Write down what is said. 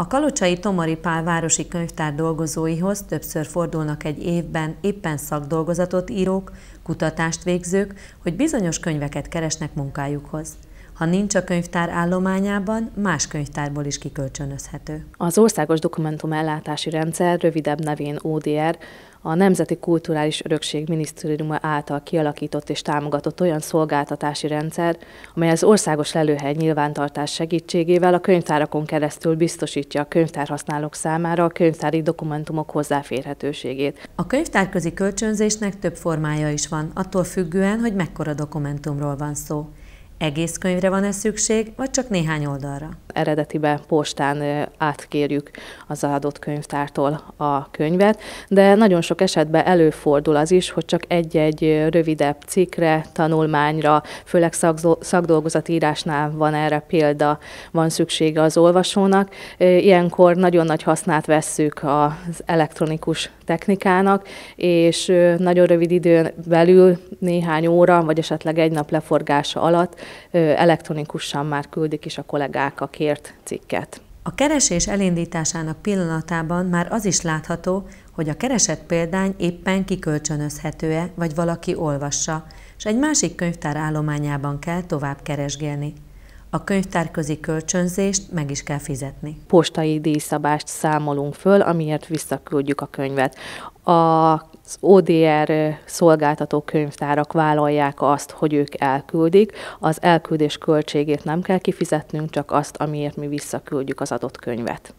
A kalocsai Tomari Pál városi könyvtár dolgozóihoz többször fordulnak egy évben éppen szakdolgozatot írók, kutatást végzők, hogy bizonyos könyveket keresnek munkájukhoz. Ha nincs a könyvtár állományában, más könyvtárból is kikölcsönözhető. Az Országos Dokumentum Ellátási Rendszer, rövidebb nevén ODR, a Nemzeti Kulturális Örökség Minisztériuma által kialakított és támogatott olyan szolgáltatási rendszer, amely az országos lelőhely nyilvántartás segítségével a könyvtárakon keresztül biztosítja a könyvtárhasználók számára a könyvtári dokumentumok hozzáférhetőségét. A könyvtárközi kölcsönzésnek több formája is van, attól függően, hogy mekkora dokumentumról van szó. Egész könyvre van-e szükség, vagy csak néhány oldalra? Eredetiben postán átkérjük az adott könyvtártól a könyvet, de nagyon sok esetben előfordul az is, hogy csak egy-egy rövidebb cikkre, tanulmányra, főleg szakdolgozatírásnál van erre példa, van szüksége az olvasónak. Ilyenkor nagyon nagy hasznát vesszük az elektronikus technikának, és nagyon rövid időn belül, néhány óra, vagy esetleg egy nap leforgása alatt elektronikusan már küldik is a kollégák a kért cikket. A keresés elindításának pillanatában már az is látható, hogy a keresett példány éppen kikölcsönözhető-e, vagy valaki olvassa, és egy másik könyvtár állományában kell tovább keresgélni. A könyvtárközi kölcsönzést meg is kell fizetni. Postai díjszabást számolunk föl, amiért visszaküldjük a könyvet. Az ODR szolgáltató könyvtárak vállalják azt, hogy ők elküldik. Az elküldés költségét nem kell kifizetnünk, csak azt, amiért mi visszaküldjük az adott könyvet.